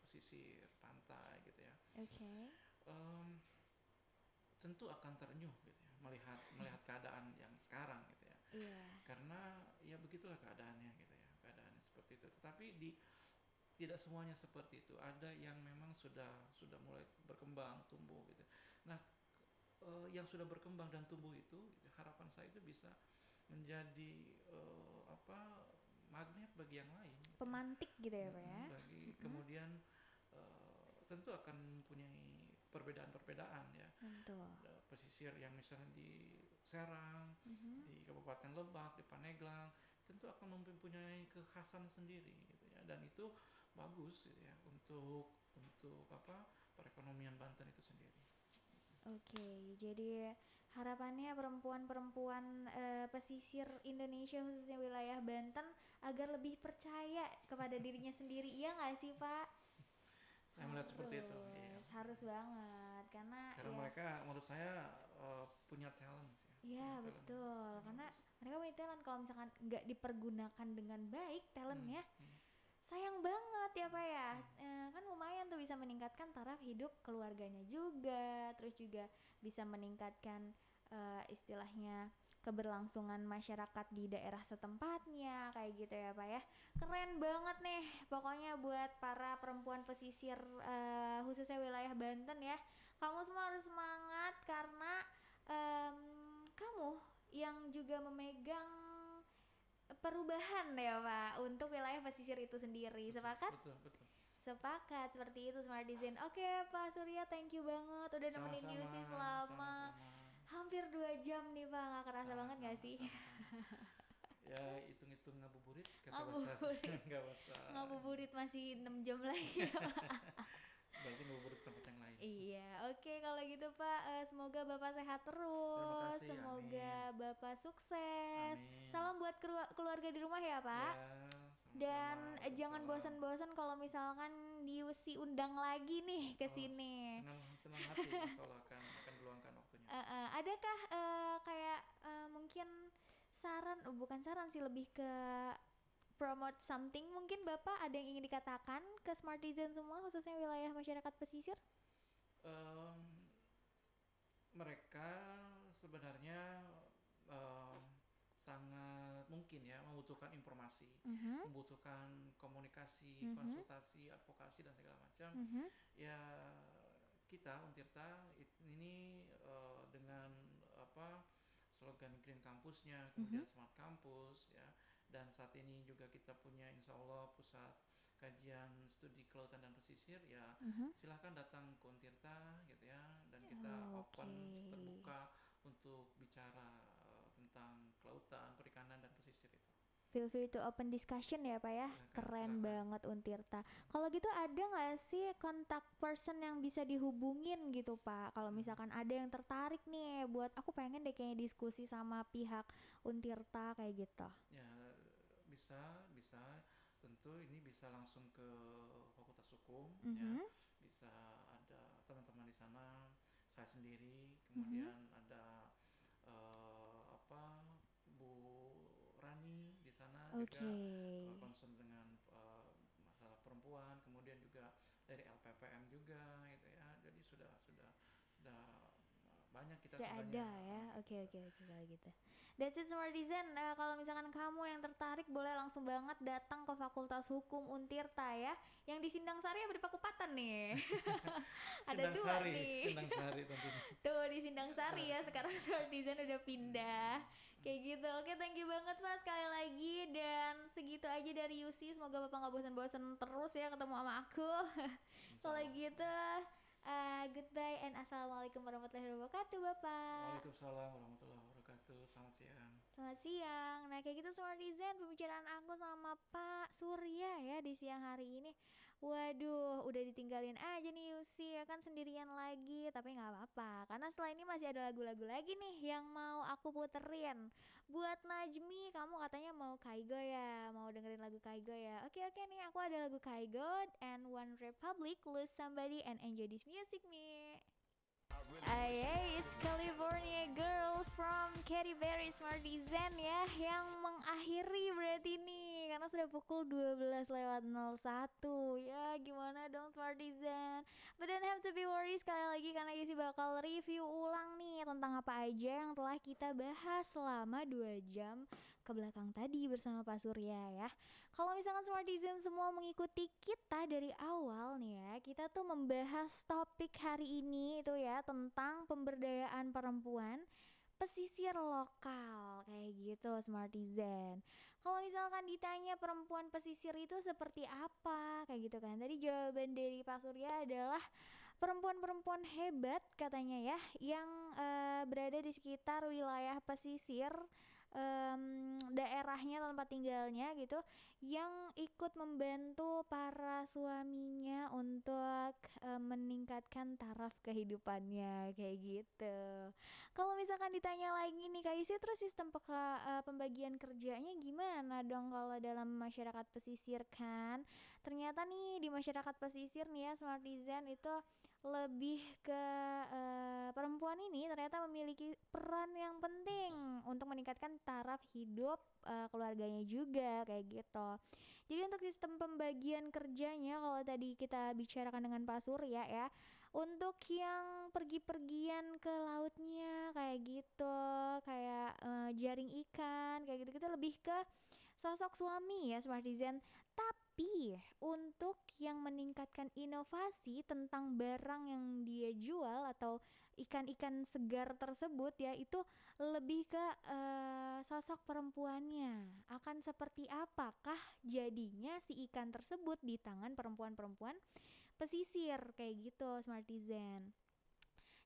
[SPEAKER 2] pesisir pantai gitu ya
[SPEAKER 1] Oke.
[SPEAKER 2] em, tentu akan terenyuh gitu ya melihat melihat keadaan yang sekarang gitu ya
[SPEAKER 1] Iya.
[SPEAKER 2] karena ya begitulah gitu ya keadaannya seperti itu tetapi di tidak semuanya seperti itu ada yang memang sudah sudah mulai berkembang tumbuh gitu nah eh, yang sudah berkembang dan tumbuh itu harapan saya itu bisa menjadi eh, apa magnet bagi yang lain gitu.
[SPEAKER 1] Pemantik gitu ya, Pak ya.
[SPEAKER 2] Mm, bagi kemudian eh, tentu akan mempunyai perbedaan-perbedaan ya. Ada pesisir yang misalnya di Serang
[SPEAKER 1] Mhm.
[SPEAKER 2] di Kabupaten Lebak, di Paneglang, tentu akan mempunyai kekhasan sendiri gitu ya. Dan itu bagus gitu ya untuk untuk apa? perekonomian Banten itu sendiri.
[SPEAKER 1] Oke, jadi harapannya perempuan-perempuan eh, pesisir Indonesia khususnya wilayah Banten agar lebih percaya kepada dirinya sendiri, iya nggak sih Pak?
[SPEAKER 2] Saya melihat seperti itu.
[SPEAKER 1] Harus,
[SPEAKER 2] Iya.
[SPEAKER 1] Harus banget, karena
[SPEAKER 2] Karena
[SPEAKER 1] ya,
[SPEAKER 2] mereka menurut saya eh, punya talent ya.
[SPEAKER 1] Iya
[SPEAKER 2] talent
[SPEAKER 1] betul, karena. Mereka punya talent kalau misalkan nggak dipergunakan dengan baik talentnya,
[SPEAKER 2] Hmm, hmm.
[SPEAKER 1] sayang banget ya Pak ya.
[SPEAKER 2] Hmm.
[SPEAKER 1] Eh, kan lumayan tuh bisa meningkatkan taraf hidup keluarganya juga, terus juga bisa meningkatkan eh, istilahnya keberlangsungan masyarakat di daerah setempatnya kayak gitu ya Pak ya. Keren banget nih pokoknya buat para perempuan pesisir eh, khususnya wilayah Banten ya. Kamu semua harus semangat karena em, kamu yang juga memegang perubahan ya Pak untuk wilayah pesisir itu sendiri.
[SPEAKER 2] Betul,
[SPEAKER 1] Sepakat?
[SPEAKER 2] Betul, betul.
[SPEAKER 1] Sepakat seperti itu Smart Design. Oke Pak Surya, thank you banget udah nemenin
[SPEAKER 2] Sama-sama,
[SPEAKER 1] Yusi selama
[SPEAKER 2] sama-sama.
[SPEAKER 1] hampir dua jam nih Pak. Nggak kerasa banget nggak sih?
[SPEAKER 2] ya hitung-hitung ngabuburit kata
[SPEAKER 1] Ngabuburit.
[SPEAKER 2] bahasa
[SPEAKER 1] Ngabuburit masih 6 jam lagi.
[SPEAKER 2] berarti ngabuburit tempat yang lain
[SPEAKER 1] iya, oke kalau gitu Pak, eh, semoga Bapak sehat terus.
[SPEAKER 2] kasih,
[SPEAKER 1] semoga
[SPEAKER 2] amin.
[SPEAKER 1] Bapak sukses.
[SPEAKER 2] Amin.
[SPEAKER 1] Salam buat keluarga di rumah ya Pak.
[SPEAKER 2] Ya, sama-sama,
[SPEAKER 1] Dan eh, jangan bosan-bosan kalau misalkan Yusi undang lagi nih ke
[SPEAKER 2] Oh,
[SPEAKER 1] sini.
[SPEAKER 2] senang senang hati insya Allah akan akan diluangkan waktunya
[SPEAKER 1] Eh, eh, adakah eh, kayak eh, mungkin saran, oh, bukan saran sih lebih ke promote something mungkin Bapak ada yang ingin dikatakan ke Smartizen semua khususnya wilayah masyarakat pesisir?
[SPEAKER 2] Em, mereka sebenarnya em, sangat mungkin ya membutuhkan informasi
[SPEAKER 1] Mhm,
[SPEAKER 2] membutuhkan komunikasi
[SPEAKER 1] Mhm.
[SPEAKER 2] konsultasi advokasi dan segala macam
[SPEAKER 1] mhm.
[SPEAKER 2] ya kita Untirta ini eh, dengan apa slogan Green Campusnya kemudian Smart Campus ya dan saat ini juga kita punya Insya Allah pusat kajian studi kelautan dan pesisir ya
[SPEAKER 1] Mhm.
[SPEAKER 2] silahkan datang ke Untirta gitu ya dan kita
[SPEAKER 1] Oh,
[SPEAKER 2] open
[SPEAKER 1] oke.
[SPEAKER 2] terbuka untuk bicara eh, tentang kelautan perikanan dan pesisir itu
[SPEAKER 1] Feel free to open discussion ya Pak ya.
[SPEAKER 2] Silakan,
[SPEAKER 1] Keren
[SPEAKER 2] silakan.
[SPEAKER 1] banget Untirta. Kalau gitu ada nggak sih kontak person yang bisa dihubungin gitu Pak? Kalau
[SPEAKER 2] Hmm.
[SPEAKER 1] misalkan ada yang tertarik nih buat aku pengen deh kayaknya diskusi sama pihak Untirta kayak gitu.
[SPEAKER 2] ya bisa bisa tentu ini bisa langsung ke Fakultas Hukum ya
[SPEAKER 1] Mhm.
[SPEAKER 2] bisa ada teman-teman di sana saya sendiri kemudian ada eh, apa Bu Rani di sana
[SPEAKER 1] Oke.
[SPEAKER 2] juga concern dengan eh, masalah perempuan kemudian juga dari LPPM juga gitu ya jadi sudah sudah sudah eh, banyak kita
[SPEAKER 1] Sudah ada ya. Oke oke oke kalau gitu. That's it Smart Design. Eh, kalau misalkan kamu yang tertarik boleh langsung banget datang ke Fakultas Hukum Untirta ya. Yang di Sindang Sari apa di Pakupatan nih? ada
[SPEAKER 2] Sindang
[SPEAKER 1] dua
[SPEAKER 2] Sari,
[SPEAKER 1] nih.
[SPEAKER 2] Sindang Sari tentunya.
[SPEAKER 1] Tuh di Sindang Sari ya sekarang Smartizen udah pindah Kayak gitu Oke thank you banget Pak sekali lagi Dan segitu aja dari Yusi Semoga Bapak gak bosan-bosan terus ya ketemu sama aku Kalau gitu uh, Goodbye and Assalamualaikum warahmatullahi wabarakatuh Bapak
[SPEAKER 2] Waalaikumsalam warahmatullahi wabarakatuh. Selamat siang.
[SPEAKER 1] Selamat siang Nah kayak gitu Smartizen Pembicaraan aku sama Pak Surya ya di siang hari ini Waduh, udah ditinggalin aja nih Yusi ya kan sendirian lagi Tapi nggak apa-apa, karena setelah ini masih ada lagu-lagu lagi nih yang mau aku puterin. Buat Najmi, kamu katanya mau Kaigo ya, mau dengerin lagu Kaigo ya. Oke oke nih, aku ada lagu Kaigo and One Republic, Lose Somebody and Enjoy This Music nih Aye, it's California Girls from Katy Perry Smartizen ya Yang mengakhiri berarti nih Karena sudah pukul 12 lewat 01 Ya gimana dong Smartizen But don't have to be worried sekali lagi Karena Yusi bakal review ulang nih Tentang apa aja yang telah kita bahas selama 2 jam ke belakang tadi bersama Pak Surya ya. Kalau misalkan Smartizen semua mengikuti kita dari awal nih ya, kita tuh membahas topik hari ini itu ya tentang pemberdayaan perempuan pesisir lokal kayak gitu Smartizen. Kalau misalkan ditanya perempuan pesisir itu seperti apa kayak gitu kan. Tadi jawaban dari Pak Surya adalah perempuan-perempuan hebat katanya ya yang eh, berada di sekitar wilayah pesisir em, daerahnya tempat tinggalnya gitu yang ikut membantu para suaminya untuk eh, meningkatkan taraf kehidupannya kayak gitu. Kalau misalkan ditanya lagi nih Kak Isi terus sistem peka- eh, pembagian kerjanya gimana dong kalau dalam masyarakat pesisir kan? Ternyata nih di masyarakat pesisir nih ya Smartizen itu lebih ke eh, perempuan ini ternyata memiliki peran yang penting untuk meningkatkan taraf hidup eh, keluarganya juga kayak gitu. Jadi untuk sistem pembagian kerjanya kalau tadi kita bicarakan dengan Pak Surya ya, untuk yang pergi-pergian ke lautnya kayak gitu, kayak eh, jaring ikan kayak gitu-gitu lebih ke sosok suami ya Smartizen. Tapi untuk yang meningkatkan inovasi tentang barang yang dia jual atau ikan-ikan segar tersebut ya itu lebih ke eh, sosok perempuannya akan seperti apakah jadinya si ikan tersebut di tangan perempuan-perempuan pesisir kayak gitu Smartizen.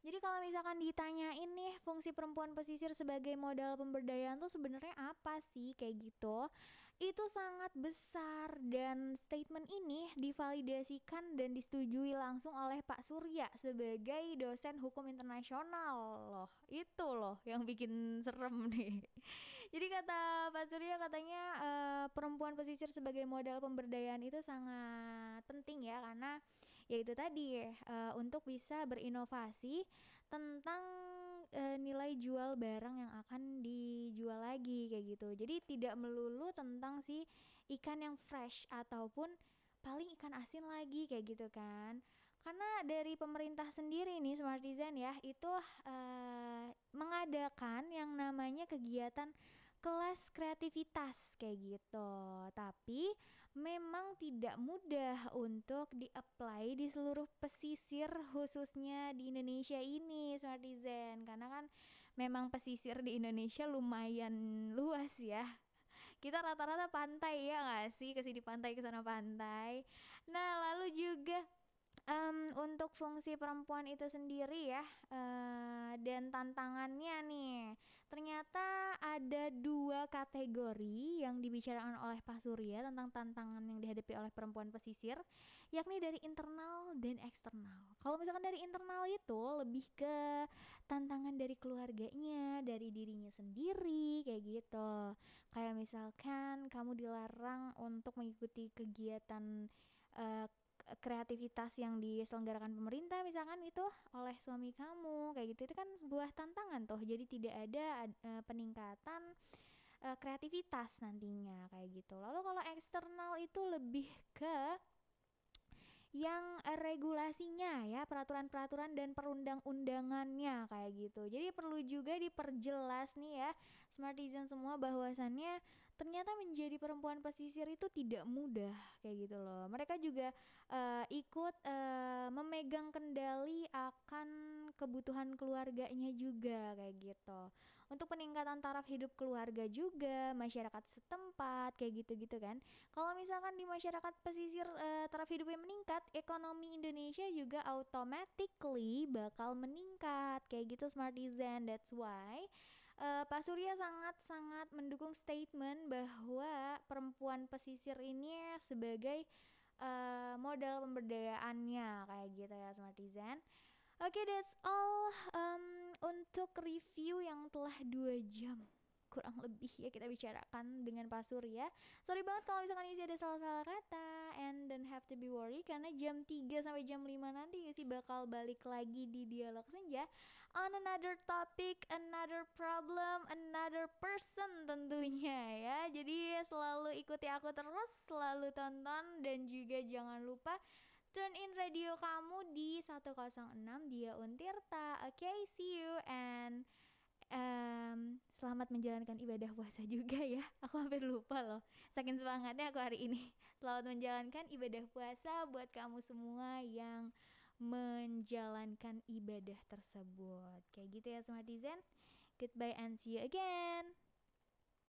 [SPEAKER 1] Jadi kalau misalkan ditanyain nih fungsi perempuan pesisir sebagai modal pemberdayaan tuh sebenarnya apa sih kayak gitu? Itu sangat besar dan statement ini divalidasikan dan disetujui langsung oleh Pak Surya sebagai dosen hukum internasional loh. Itu loh yang bikin serem nih. Jadi kata Pak Surya katanya eh, perempuan pesisir sebagai modal pemberdayaan itu sangat penting ya karena yaitu tadi eh, untuk bisa berinovasi tentang eh, nilai jual barang yang akan dijual lagi kayak gitu. Jadi tidak melulu tentang si ikan yang fresh ataupun paling ikan asin lagi kayak gitu kan. Karena dari pemerintah sendiri nih Smartizen ya itu eh, mengadakan yang namanya kegiatan kelas kreativitas kayak gitu. Tapi memang tidak mudah untuk di-apply di seluruh pesisir khususnya di Indonesia ini Smartizen karena kan memang pesisir di Indonesia lumayan luas ya. Kita rata-rata pantai ya nggak sih? Ke sini pantai ke sana pantai. Nah lalu juga em, untuk fungsi perempuan itu sendiri ya eh, dan tantangannya nih. Ternyata ada dua kategori yang dibicarakan oleh Pak Surya tentang tantangan yang dihadapi oleh perempuan pesisir yakni dari internal dan eksternal. Kalau misalkan dari internal itu lebih ke tantangan dari keluarganya dari dirinya sendiri kayak gitu. Kayak misalkan kamu dilarang untuk mengikuti kegiatan k- kreativitas yang diselenggarakan pemerintah misalkan itu oleh suami kamu kayak gitu itu kan sebuah tantangan toh. Jadi tidak ada ad- eh, peningkatan eh, kreativitas nantinya kayak gitu. Lalu kalau eksternal itu lebih ke yang regulasinya ya peraturan-peraturan dan perundang-undangannya kayak gitu. Jadi perlu juga diperjelas nih ya Smartizen semua bahwasannya ternyata menjadi perempuan pesisir itu tidak mudah kayak gitu loh. Mereka juga eh, ikut uh, memegang kendali akan kebutuhan keluarganya juga kayak gitu. Untuk peningkatan taraf hidup keluarga juga masyarakat setempat kayak gitu-gitu kan. Kalau misalkan di masyarakat pesisir uh, taraf hidupnya meningkat ekonomi Indonesia juga automatically bakal meningkat kayak gitu smartizen that's why uh, Pak Surya sangat-sangat mendukung statement bahwa perempuan pesisir ini sebagai uh, modal pemberdayaannya kayak gitu ya smartizen Oke, okay, that's all um, untuk review yang telah dua jam kurang lebih ya kita bicarakan dengan Pak Surya. Sorry banget kalau misalkan isi ada salah-salah kata and don't have to be worry karena jam 3 sampai jam 5 nanti sih bakal balik lagi di dialog senja on another topic, another problem, another person tentunya ya. Jadi selalu ikuti aku terus, selalu tonton dan juga jangan lupa Turn in radio kamu di 106 Dia Untirta. Oke, okay, see you and um, selamat menjalankan ibadah puasa juga ya. Aku hampir lupa loh. Saking semangatnya aku hari ini. Selamat menjalankan ibadah puasa buat kamu semua yang menjalankan ibadah tersebut. Kayak gitu ya Smartizen. Goodbye and see you again.